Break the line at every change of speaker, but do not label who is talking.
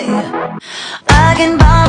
remembered I can buy